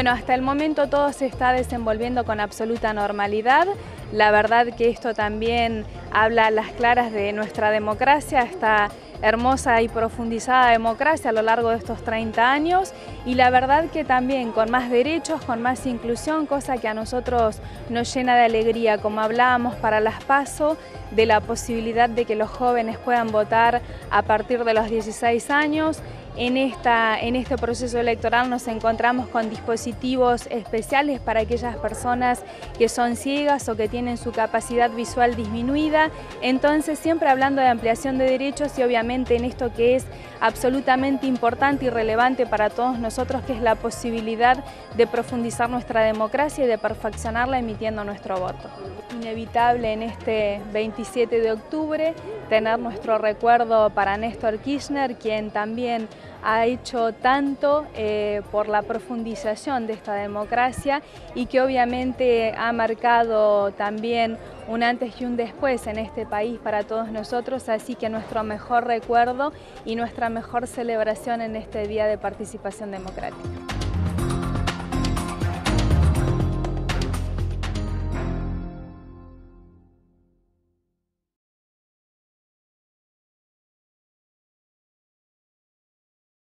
Bueno, hasta el momento todo se está desenvolviendo con absoluta normalidad. La verdad que esto también habla a las claras de nuestra democracia, esta hermosa y profundizada democracia a lo largo de estos 30 años y la verdad que también con más derechos, con más inclusión, cosa que a nosotros nos llena de alegría, como hablábamos para las PASO, de la posibilidad de que los jóvenes puedan votar a partir de los 16 años en, esta, en este proceso electoral nos encontramos con dispositivos especiales para aquellas personas que son ciegas o que tienen su capacidad visual disminuida. Entonces, siempre hablando de ampliación de derechos y obviamente en esto que es absolutamente importante y relevante para todos nosotros, que es la posibilidad de profundizar nuestra democracia y de perfeccionarla emitiendo nuestro voto. Inevitable en este 27 de octubre tener nuestro recuerdo para Néstor Kirchner, quien también ha hecho tanto eh, por la profundización de esta democracia y que obviamente ha marcado también un antes y un después en este país para todos nosotros, así que nuestro mejor recuerdo y nuestra mejor celebración en este Día de Participación Democrática.